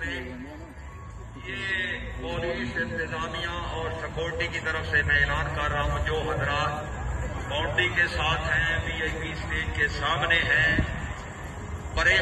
کریں۔ یہ پولیس انتظامیہ اور سیکورٹی کی طرف سے میں اعلان کر رہا ہوں، جو حضرات باؤنڈری کے ساتھ ہیں، وی آئی پی اسٹیج کے سامنے ہیں۔ برے